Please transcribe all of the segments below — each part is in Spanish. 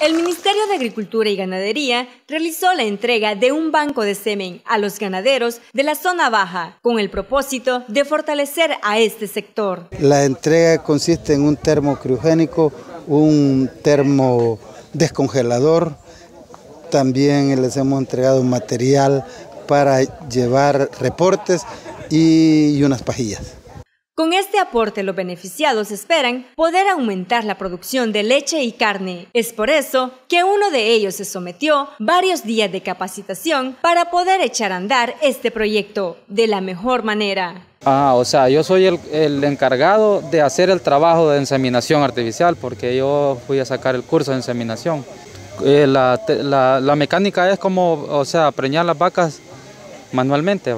El Ministerio de Agricultura y Ganadería realizó la entrega de un banco de semen a los ganaderos de la zona baja con el propósito de fortalecer a este sector. La entrega consiste en un termo criogénico, un termo descongelador, también les hemos entregado material para llevar reportes y unas pajillas. Con este aporte los beneficiados esperan poder aumentar la producción de leche y carne. Es por eso que uno de ellos se sometió varios días de capacitación para poder echar a andar este proyecto de la mejor manera. Ah, o sea, yo soy el, encargado de hacer el trabajo de inseminación artificial porque yo fui a sacar el curso de inseminación. Eh, la, mecánica es como, o sea, preñar las vacas manualmente.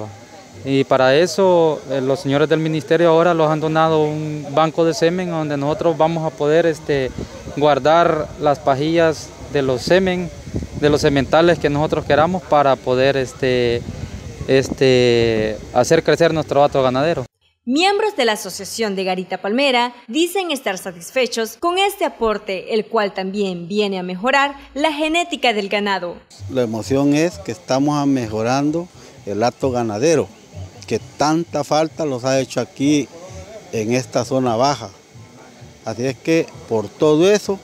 Y para eso eh, los señores del ministerio ahora los han donado un banco de semen donde nosotros vamos a poder este, guardar las pajillas de los semen, de los sementales que nosotros queramos para poder este, este, hacer crecer nuestro vato ganadero. Miembros de la Asociación de Garita Palmera dicen estar satisfechos con este aporte, el cual también viene a mejorar la genética del ganado. La emoción es que estamos mejorando el acto ganadero que tanta falta los ha hecho aquí en esta zona baja. Así es que por todo eso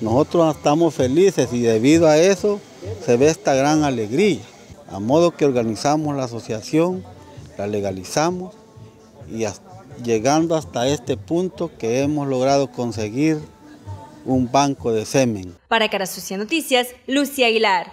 nosotros estamos felices y debido a eso se ve esta gran alegría. A modo que organizamos la asociación, la legalizamos y llegando hasta este punto que hemos logrado conseguir un banco de semen. Para Carasucia Noticias, Lucia Aguilar.